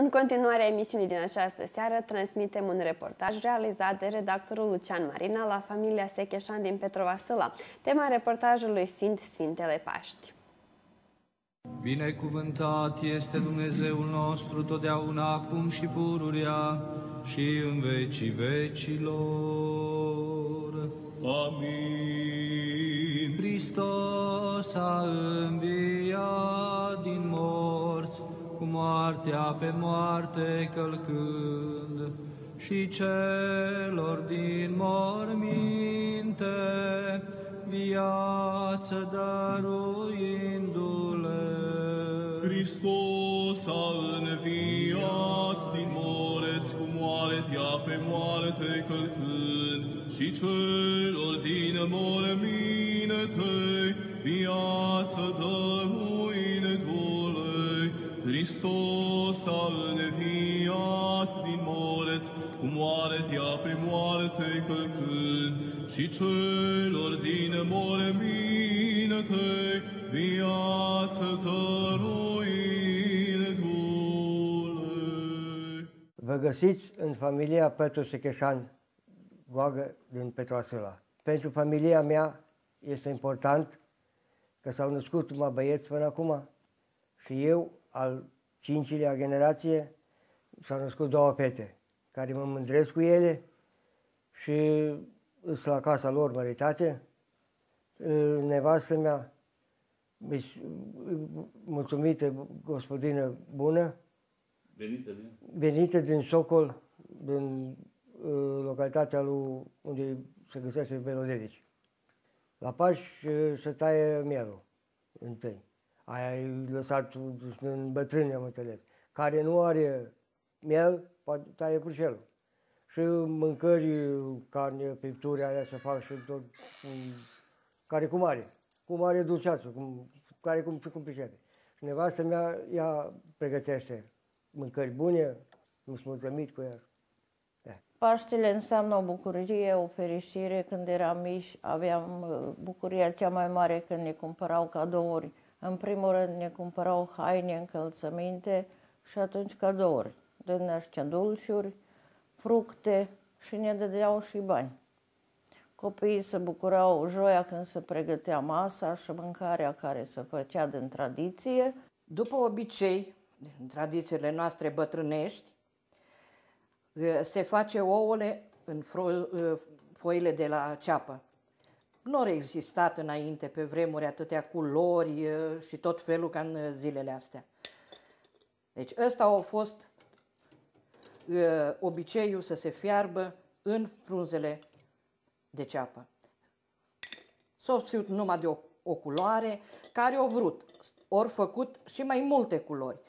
În continuare emisiunii din această seară transmitem un reportaj realizat de redactorul Lucian Marina la familia Secheșan din Petrova Săla, tema reportajului fiind Sfintele Paști. Binecuvântat este Dumnezeul nostru totdeauna, acum și pururia și în vecii vecilor. Amin. Hristos a înviat din morți, cu moartea pe moarte călcând, și celor din morminte viață dăruindu-le. Hristos a înviat din morți cu moartea pe moarte călcând și celor din morminte viață dăruindu-le. Hristos a înviat din morți cu moartea pe moarte călcând și celor din morminte viață dăruindu-le. Vă găsiți în familia Petru Secheșan, Goagă din Petroasăla. Pentru familia mea este important că s-au născut numai băieți până acum și eu, al cincilea generație, s-au născut două fete, care mă mândresc cu ele și sunt la casa lor măritate. Nevastă mea, deci, mulțumită, gospodină bună, Venită din... venită din Socol, din uh, localitatea lui unde se găsește Velodedici. La Pași uh, se taie mielul întâi. Aia e lăsat în bătrâni, am înțeles. Care nu are miel, poate taie purșelul. Și mâncări, carne, picturi, alea se fac și tot, um, care cum are. Cum are dulceață, cum, care cum se cum pricepe. Și nevastă mea, ea pregătește mâncări bune, nu sunt mulțumit cu ea. Paștele înseamnă o bucurie, o fericire. Când eram mici, aveam uh, bucuria cea mai mare când ne cumpărau cadouri. În primul rând ne cumpărau haine, încălțăminte și atunci cadouri. Dânăștea dulciuri, fructe și ne dădeau și bani. Copiii se bucurau joia când se pregătea masa și mâncarea care se făcea din tradiție. După obicei, în tradițiile noastre bătrânești, eh, se face ouăle în fro- eh, foile de la ceapă. Nu au existat înainte, pe vremuri, atâtea culori eh, și tot felul ca în zilele astea. Deci ăsta a fost obiceiul să se fiarbă în frunzele de ceapă. S-a obținut numai de o, o culoare care au vrut. Ori făcut și mai multe culori.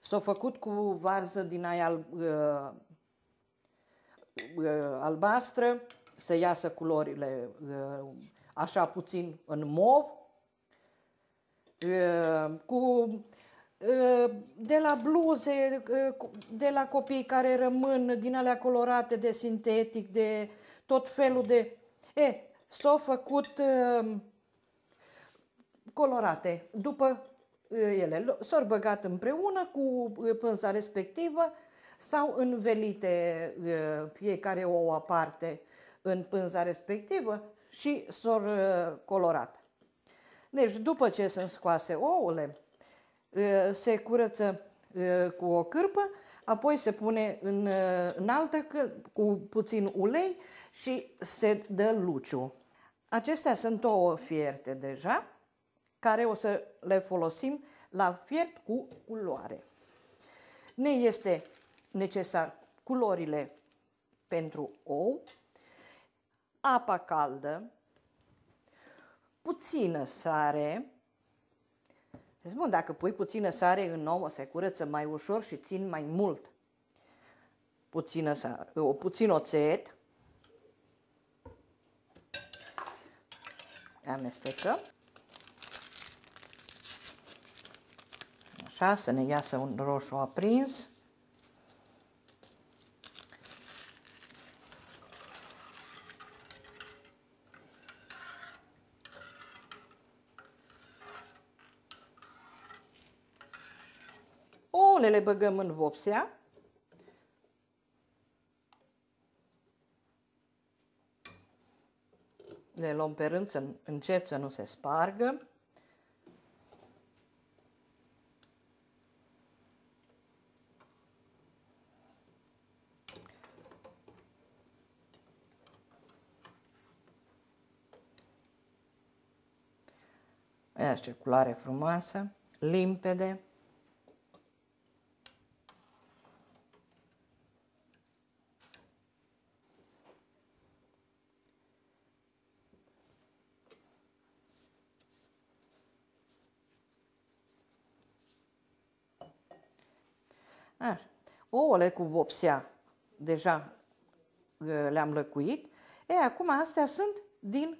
S-a făcut cu varză din aia al, uh, uh, albastră, să iasă culorile uh, așa puțin în mov, uh, cu uh, de la bluze, uh, de la copii care rămân din alea colorate de sintetic, de tot felul de... E, s-au făcut uh, colorate după uh, ele. S-au băgat împreună cu uh, pânza respectivă sau învelite uh, fiecare o aparte în pânza respectivă și s-au uh, colorat. Deci după ce sunt scoase ouăle, uh, se curăță uh, cu o cârpă, apoi se pune în, uh, în altă cârpă, cu puțin ulei și se dă luciu. Acestea sunt două fierte deja, care o să le folosim la fiert cu culoare. Ne este necesar culorile pentru ou, apa caldă, puțină sare. Deci, bun, dacă pui puțină sare în ouă, se curăță mai ușor și țin mai mult. Puțină sare, o puțin oțet, amestecăm. Așa, să ne iasă un roșu aprins. Ouăle le băgăm în vopsea. Le luăm pe rând să încet să nu se spargă. Ia ce culoare frumoasă, limpede. Așa. Ouăle cu vopsea deja uh, le-am lăcuit. E, acum astea sunt din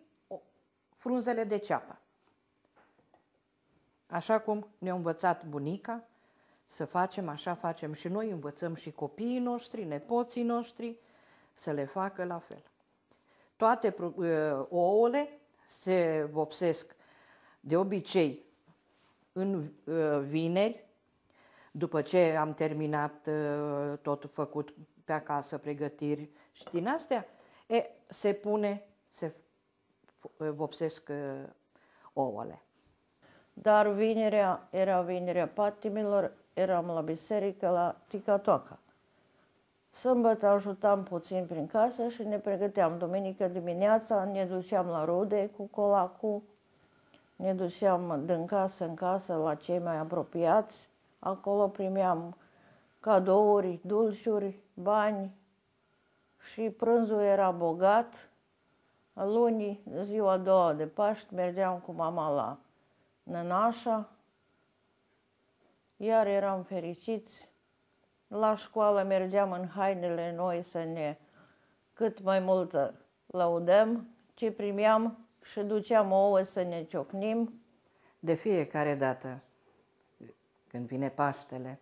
frunzele de ceapă. Așa cum ne-a învățat bunica să facem, așa facem și noi, învățăm și copiii noștri, nepoții noștri să le facă la fel. Toate uh, ouăle se vopsesc de obicei în uh, vineri, după ce am terminat uh, totul făcut pe acasă, pregătiri și din astea, e, se pune, se vopsesc ouăle. Dar vinerea era vinerea patimilor, eram la biserică la Ticatoaca. Sâmbătă ajutam puțin prin casă și ne pregăteam. Duminică dimineața ne duceam la rude cu colacul, ne duceam din casă în casă la cei mai apropiați. Acolo primeam cadouri, dulciuri, bani și prânzul era bogat. Luni, ziua a doua de Paști, mergeam cu mama la nănașa, iar eram fericiți. La școală mergeam în hainele noi să ne cât mai mult laudăm ce primeam și duceam ouă să ne ciocnim. De fiecare dată când vine Paștele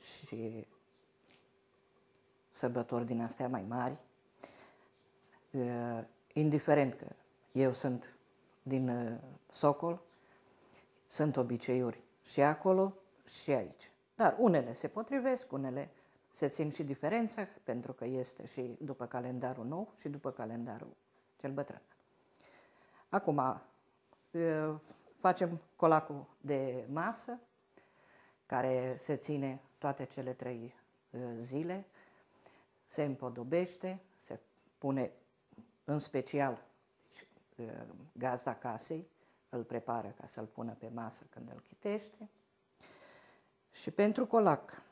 și sărbători din astea mai mari, indiferent că eu sunt din Socol, sunt obiceiuri și acolo și aici. Dar unele se potrivesc, unele se țin și diferența, pentru că este și după calendarul nou și după calendarul cel bătrân. Acum, facem colacul de masă, care se ține toate cele trei zile, se împodobește, se pune în special deci, gazda casei, îl prepară ca să-l pună pe masă când îl chitește. Și pentru colac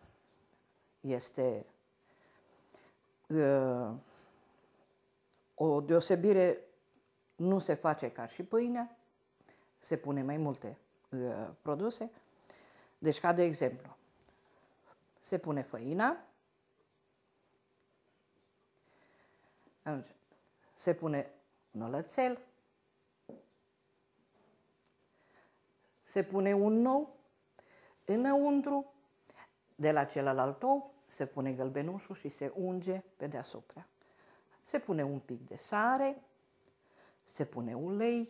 este uh, o deosebire, nu se face ca și pâinea, se pune mai multe uh, produse. Deci, ca de exemplu, se pune făina, se pune un olățel, se pune un nou înăuntru, de la celălalt ou se pune gălbenușul și se unge pe deasupra. Se pune un pic de sare, se pune ulei,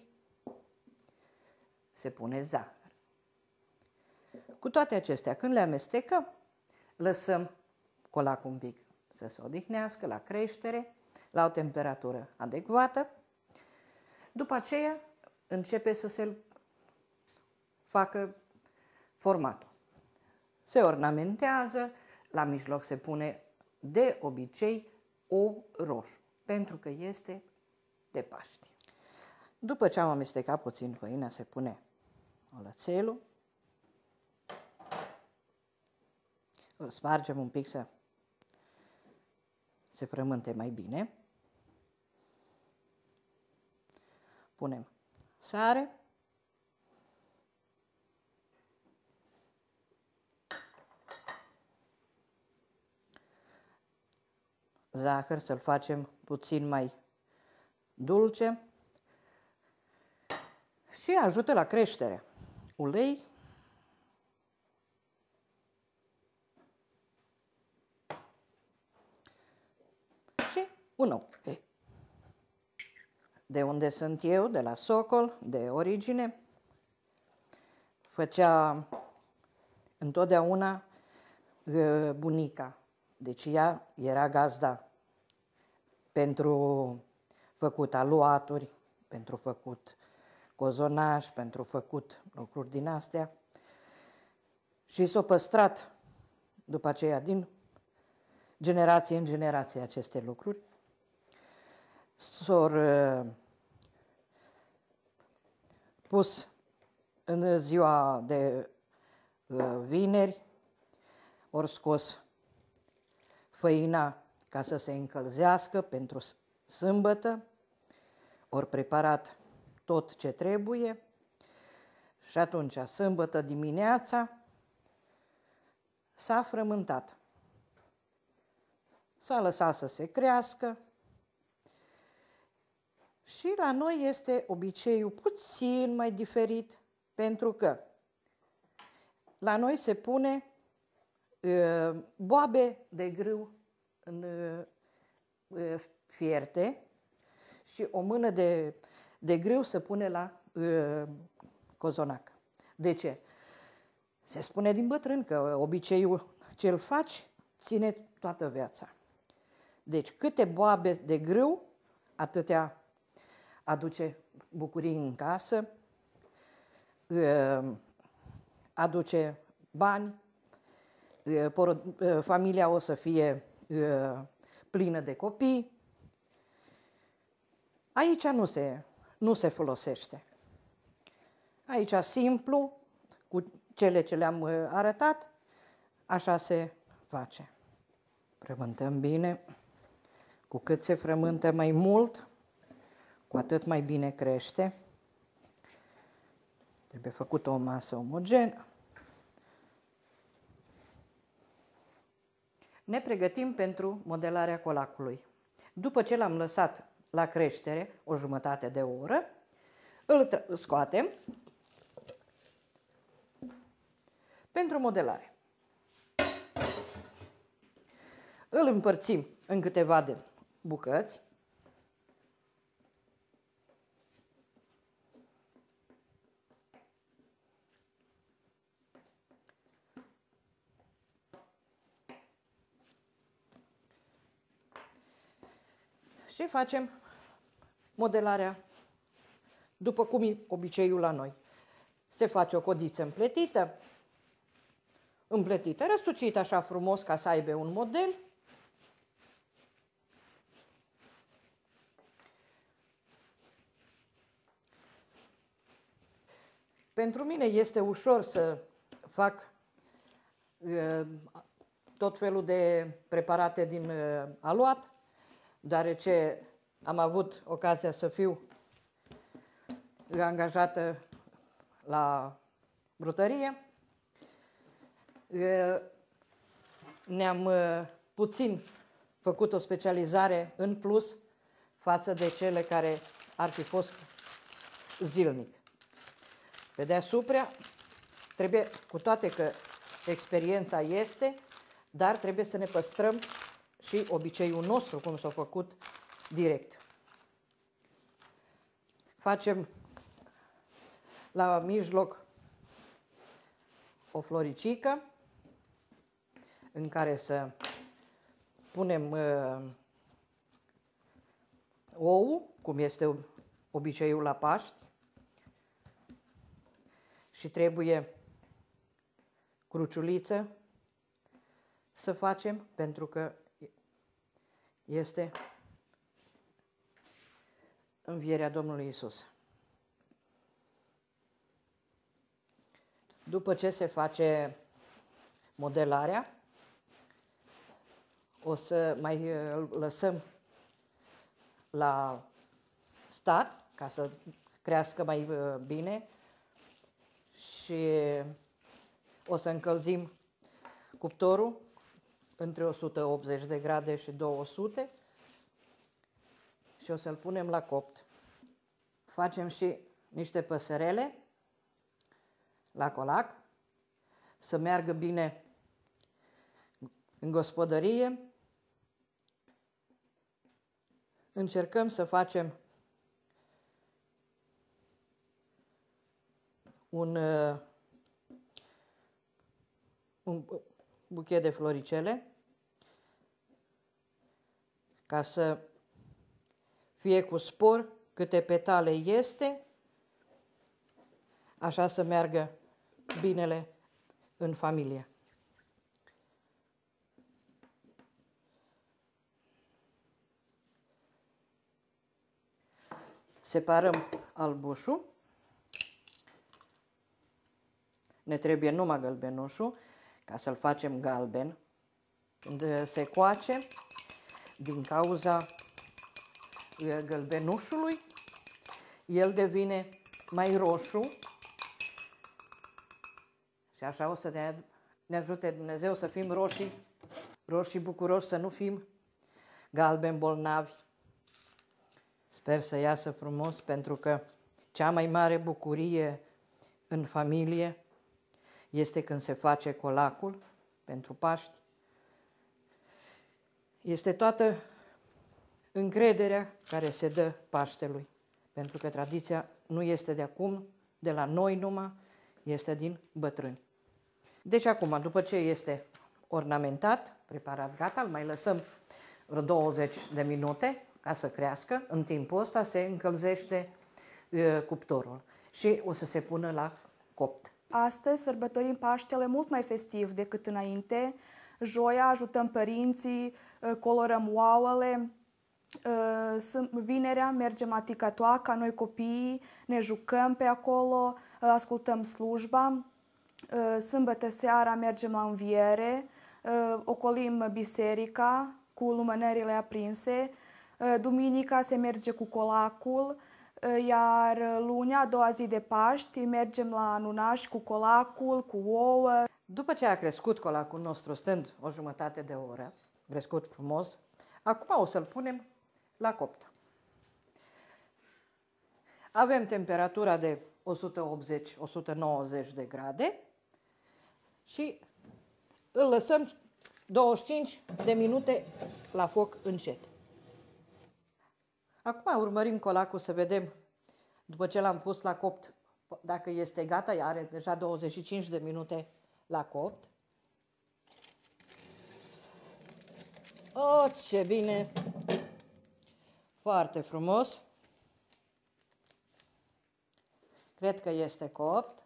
se pune zahăr. Cu toate acestea, când le amestecăm, lăsăm colacul un pic să se odihnească la creștere, la o temperatură adecvată. După aceea începe să se facă formatul. Se ornamentează, la mijloc se pune de obicei o roșu, pentru că este de Paști. După ce am amestecat puțin făina, se pune olățelul, îl spargem un pic să se frământe mai bine. Punem sare, zahăr, să-l facem puțin mai dulce și ajută la creștere. Ulei, și un ou. De unde sunt eu, de la Socol, de origine, făcea întotdeauna uh, bunica. Deci ea era gazda pentru făcut aluaturi, pentru făcut cozonaș, pentru făcut lucruri din astea. Și s-au păstrat după aceea din generație în generație aceste lucruri. S-au uh, pus în ziua de uh, vineri, ori scos făina ca să se încălzească pentru sâmbătă, ori preparat tot ce trebuie și atunci, sâmbătă dimineața, s-a frământat. S-a lăsat să se crească și la noi este obiceiul puțin mai diferit, pentru că la noi se pune uh, boabe de grâu în uh, fierte și o mână de, de grâu se pune la uh, cozonac. De ce? Se spune din bătrân că obiceiul ce îl faci ține toată viața. Deci câte boabe de grâu, atâtea aduce bucurii în casă, aduce bani, familia o să fie plină de copii. Aici nu se, nu se folosește. Aici simplu, cu cele ce le-am arătat, așa se face. Frământăm bine. Cu cât se frământă mai mult, cu atât mai bine crește. Trebuie făcută o masă omogenă. Ne pregătim pentru modelarea colacului. După ce l-am lăsat la creștere o jumătate de oră, îl scoatem pentru modelare. Îl împărțim în câteva de bucăți. Și facem? Modelarea. După cum e obiceiul la noi. Se face o codiță împletită, împletită, răsucită așa frumos ca să aibă un model. Pentru mine este ușor să fac uh, tot felul de preparate din uh, aluat, deoarece am avut ocazia să fiu angajată la brutărie. Uh, ne-am puțin făcut o specializare în plus față de cele care ar fi fost zilnic. Pe deasupra, trebuie, cu toate că experiența este, dar trebuie să ne păstrăm și obiceiul nostru, cum s-a făcut direct. Facem la mijloc o floricică în care să punem uh, ou, cum este obiceiul la Paști, și trebuie cruciuliță să facem pentru că este învierea Domnului Isus. După ce se face modelarea, o să mai uh, lăsăm la stat ca să crească mai uh, bine și o să încălzim cuptorul între 180 de grade și 200 și o să-l punem la copt. Facem și niște păsărele la colac să meargă bine în gospodărie. Încercăm să facem un uh, un buchet de floricele ca să fie cu spor câte petale este, așa să meargă binele în familie. Separăm albușul. Ne trebuie numai gălbenușul ca să-l facem galben. Când se coace, din cauza gălbenușului, el devine mai roșu și așa o să ne, ne ajute Dumnezeu să fim roșii, roșii bucuroși, să nu fim galben bolnavi. Sper să iasă frumos pentru că cea mai mare bucurie în familie este când se face colacul pentru Paști. Este toată încrederea care se dă Paștelui, pentru că tradiția nu este de acum, de la noi numai, este din bătrâni. Deci acum, după ce este ornamentat, preparat gata, îl mai lăsăm vreo 20 de minute ca să crească. În timpul ăsta se încălzește uh, cuptorul și o să se pună la copt. Astăzi sărbătorim Paștele mult mai festiv decât înainte. Joia ajutăm părinții, colorăm ouăle, vinerea mergem la Ticatoaca, noi copiii ne jucăm pe acolo, ascultăm slujba. Sâmbătă seara mergem la înviere, ocolim biserica cu lumânările aprinse. Duminica se merge cu colacul, iar luni, a doua zi de Paști, mergem la nunaș cu colacul, cu ouă. După ce a crescut colacul nostru, stând o jumătate de oră, crescut frumos, acum o să-l punem la copt. Avem temperatura de 180-190 de grade și îl lăsăm 25 de minute la foc încet. Acum urmărim colacul să vedem, după ce l-am pus la copt, dacă este gata, are deja 25 de minute la copt. Oh, ce bine! Foarte frumos. Cred că este copt.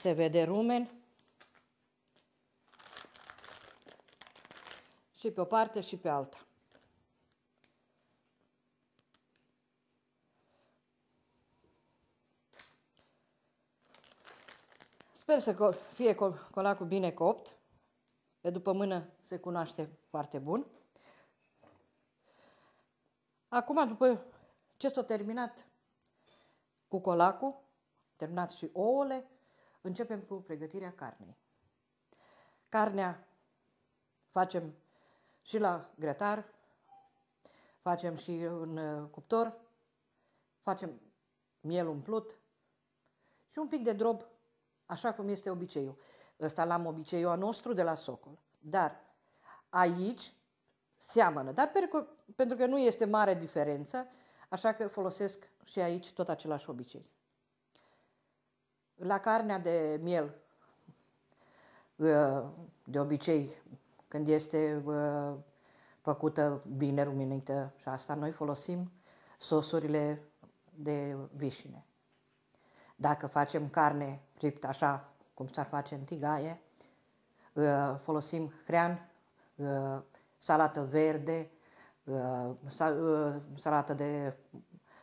Se vede rumen. Și pe o parte și pe alta. Sper să fie colacul bine copt, că după mână se cunoaște foarte bun. Acum, după ce s-a terminat cu colacul, terminat și ouăle, începem cu pregătirea carnei. Carnea facem și la grătar, facem și în uh, cuptor, facem miel umplut și un pic de drob așa cum este obiceiul. Ăsta l-am obiceiul a nostru de la Socol. Dar aici seamănă, dar pentru că nu este mare diferență, așa că folosesc și aici tot același obicei. La carnea de miel, ă, de obicei, când este ă, făcută bine ruminită și asta, noi folosim sosurile de vișine. Dacă facem carne friptă așa cum s-ar face în tigaie, uh, folosim hrean, uh, salată verde, uh, salată de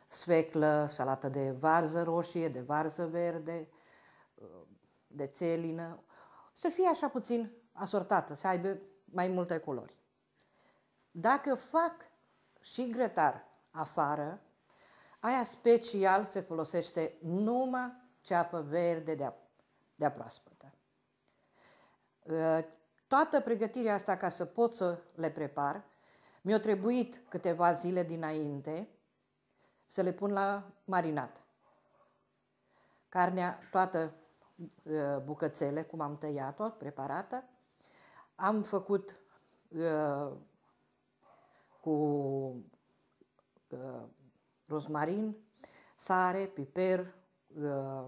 sfeclă, salată de varză roșie, de varză verde, de țelină, să fie așa puțin asortată, să aibă mai multe culori. Dacă fac și grătar afară, Aia special se folosește numai ceapă verde de-a, de proaspătă. Ă, toată pregătirea asta ca să pot să le prepar, mi-a trebuit câteva zile dinainte să le pun la marinat. Carnea, toată ă, bucățele, cum am tăiat-o, preparată, am făcut uh, cu uh, rozmarin, sare, piper, uh,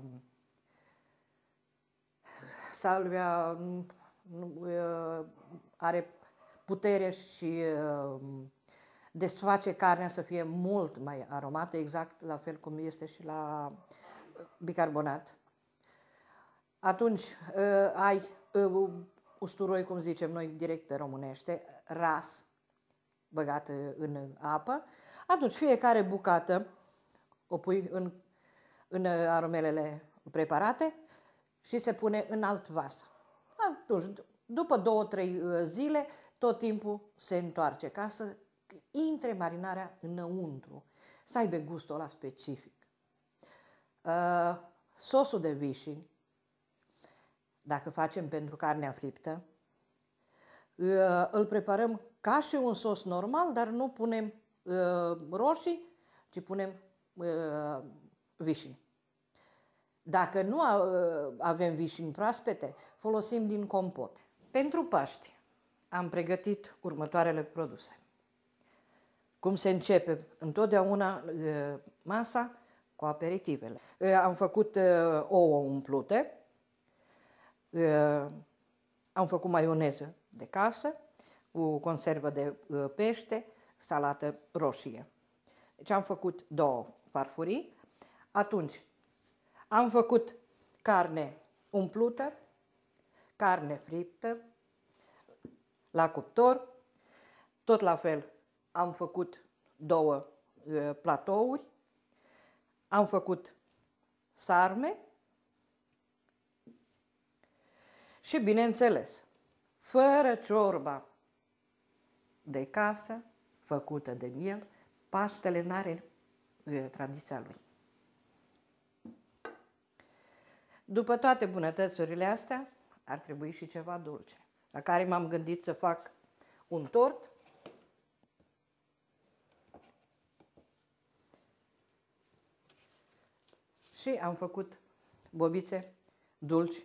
salvia uh, are putere și uh, desface carnea să fie mult mai aromată, exact la fel cum este și la bicarbonat. Atunci uh, ai uh, usturoi, cum zicem noi direct pe românește, ras, băgat în apă. Atunci fiecare bucată o pui în, în aromelele preparate și se pune în alt vas. Atunci, după două, trei zile, tot timpul se întoarce ca să intre marinarea înăuntru, să aibă gustul ăla specific. Uh, sosul de vișini, dacă facem pentru carnea friptă, uh, îl preparăm ca și un sos normal, dar nu punem uh, roșii, ci punem uh, vișini. Dacă nu uh, avem vișini proaspete, folosim din compote. Pentru Paști am pregătit următoarele produse. Cum se începe întotdeauna uh, masa cu aperitivele. Uh, am făcut ouă umplute, am făcut maioneză de casă, cu conservă de pește, salată roșie. Deci am făcut două farfurii. Atunci am făcut carne umplută, carne friptă, la cuptor. Tot la fel am făcut două uh, platouri, am făcut sarme și, bineînțeles, fără ciorba de casă, făcută de miel, Paștele n-are uh, tradiția lui. După toate bunătățurile astea, ar trebui și ceva dulce la care m-am gândit să fac un tort. Și am făcut bobițe dulci.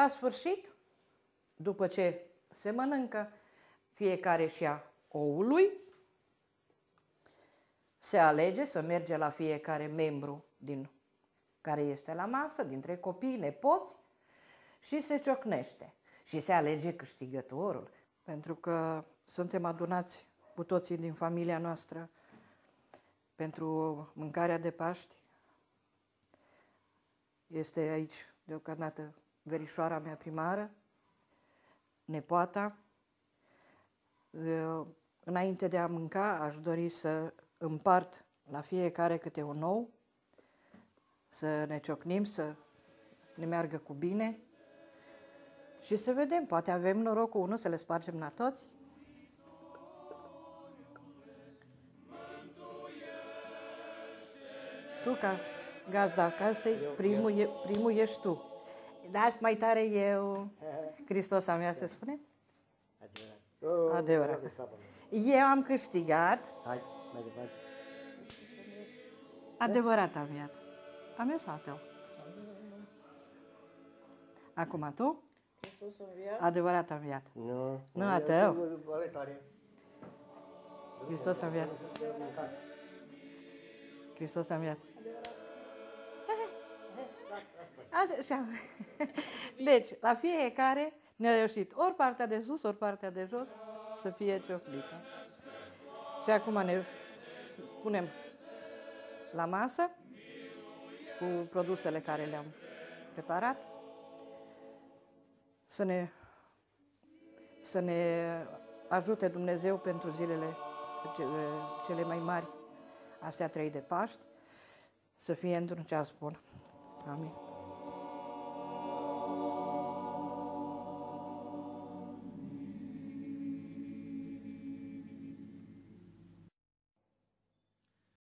La sfârșit, după ce se mănâncă, fiecare și ia oului, se alege să merge la fiecare membru din care este la masă, dintre copii, nepoți, și se ciocnește. Și se alege câștigătorul, pentru că suntem adunați cu toții din familia noastră pentru mâncarea de Paști. Este aici deocamdată verișoara mea primară, nepoata. Înainte de a mânca, aș dori să împart la fiecare câte un nou să ne ciocnim, să ne meargă cu bine și să vedem, poate avem noroc cu unul să le spargem la toți. Tu ca gazda casei, primul, e, primul ești tu. Da, mai tare eu. Hristos a mea se spune? Adevărat. Adevărat. Eu am câștigat. Hai, mai departe. Adevărat am viat. A meu sau a tău? Acum tu? Adevărat a înviat. Nu. Nu a tău? Hristos a înviat. Hristos a înviat. Așa. Deci, la fiecare ne-a reușit ori partea de sus, ori partea de jos să fie cioclită. Și acum ne punem la masă cu produsele care le-am preparat, să ne, să ne ajute Dumnezeu pentru zilele cele mai mari, astea trei de Paști, să fie într-un ceas bun. Amin.